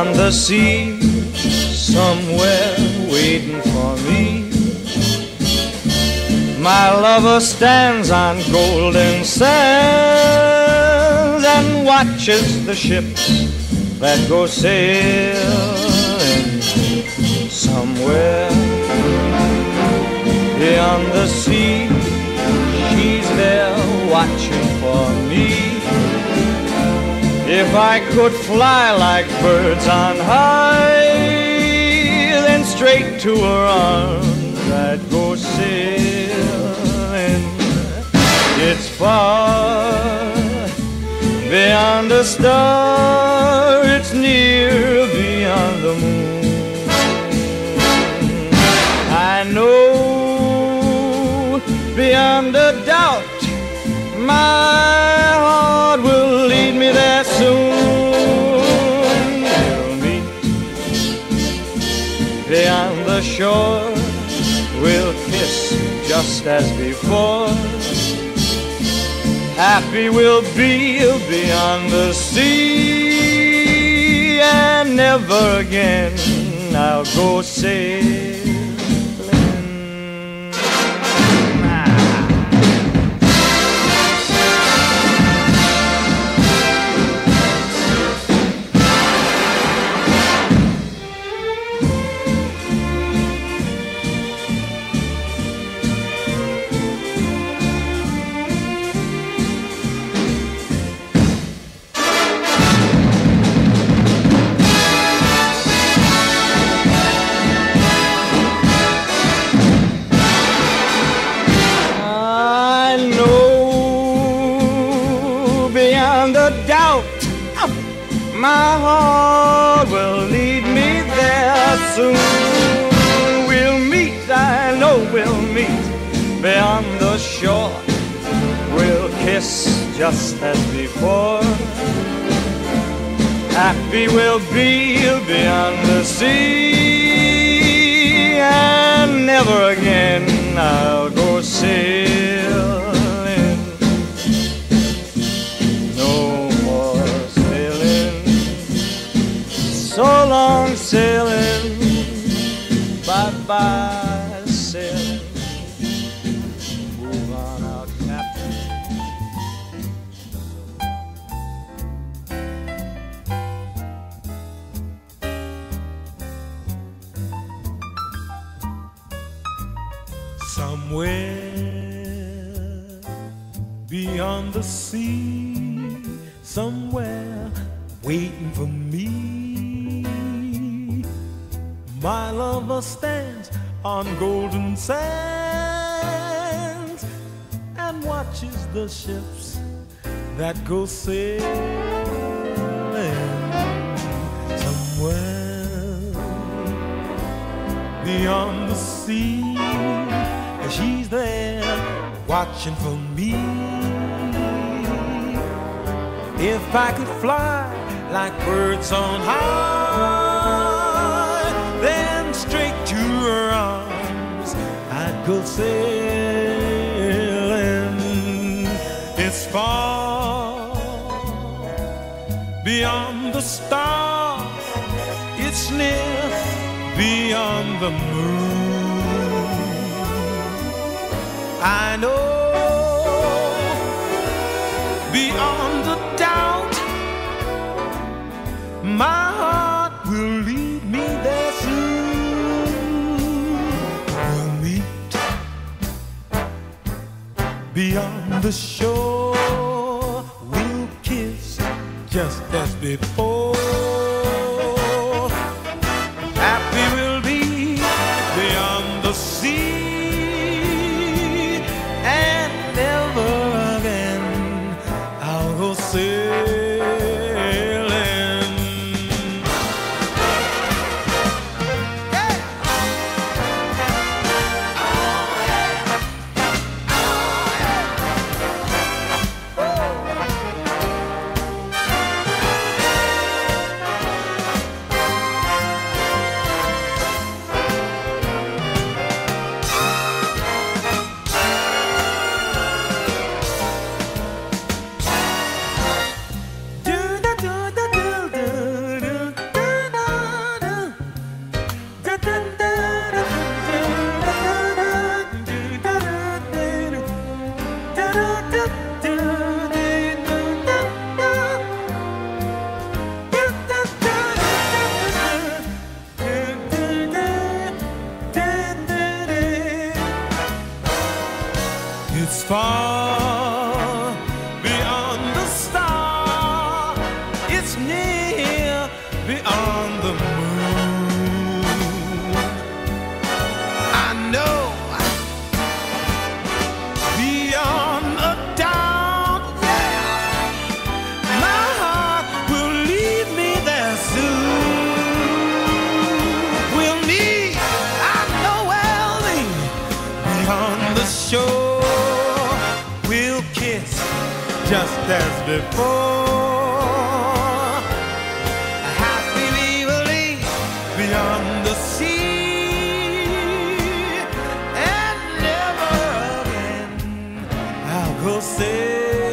beyond the sea, somewhere waiting for me. My lover stands on golden sands and watches the ships that go sailing If I could fly like birds on high, then straight to her arms I'd go sailing. It's far beyond a star, it's near beyond the moon. Just as before. Happy we'll be beyond the sea, and never again I'll go sailing. Soon. We'll meet, I know we'll meet beyond the shore. We'll kiss just as before. Happy we'll be beyond the sea, and never again I'll go sailing. Somewhere beyond the sea, somewhere waiting for me. My lover stands on golden sands and watches the ships that go sailing somewhere beyond the sea. She's there watching for me. If I could fly like birds on high, then straight to her arms I'd go sailing. It's far beyond the star, it's near beyond the moon. I know beyond a doubt my heart will lead me there soon. We'll meet beyond the shore. We'll kiss just as before. Happy we'll be beyond the sea, far beyond the star. It's near beyond as before. a happy, believably beyond the sea, and never again I'll go sailing.